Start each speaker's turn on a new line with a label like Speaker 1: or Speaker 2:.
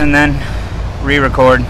Speaker 1: and then re-record.